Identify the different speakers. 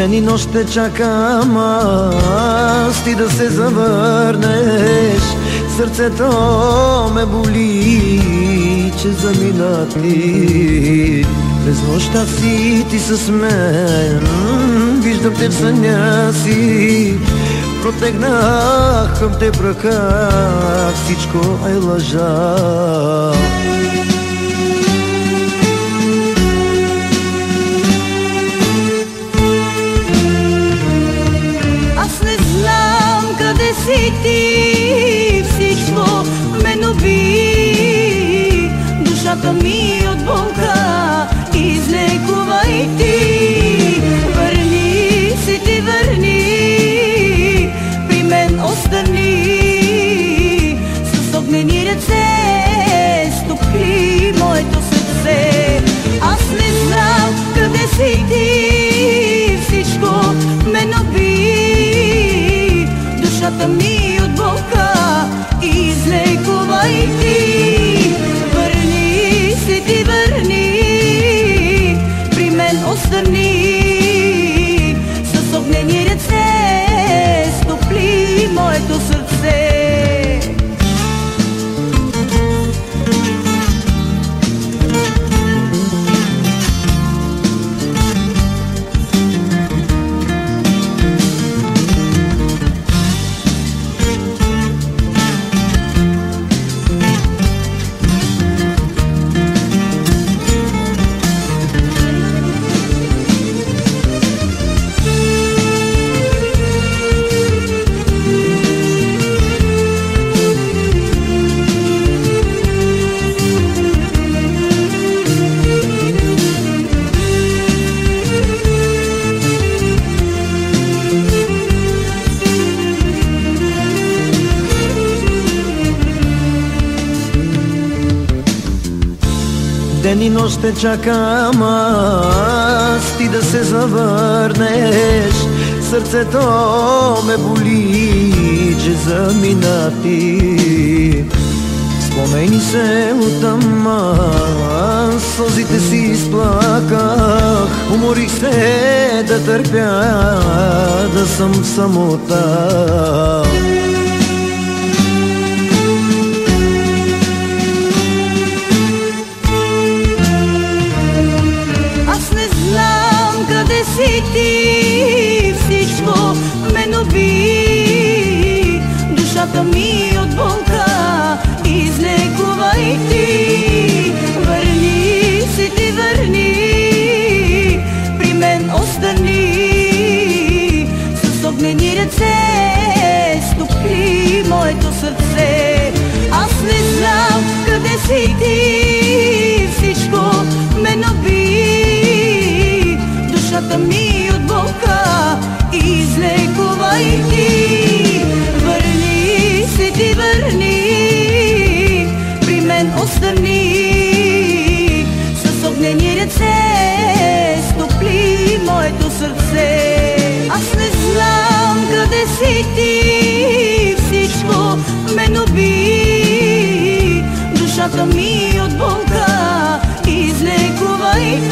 Speaker 1: Ден и нощ те чакам аз ти да се завърнеш. Сърцето ме боли, че замина ти. През нощта си ти с мен Виждам те в съня си. Протегнах към те праха Всичко е лъжа
Speaker 2: ти всичко ме нови Душата ми от болка излекувай ти. Върни си ти, върни. При мен остани tu suceso.
Speaker 1: Ден и нощ те чакам аз. Ти да се завърнеш Сърцето ме боли, че замина ти Спомени се оттам аз сълзите си изплаках. Уморих се да търпя, да съм в самота
Speaker 2: сърце Аз не знам къде си ти. Всичко ме нови душата ми от болка душата ми от болка. Излекувай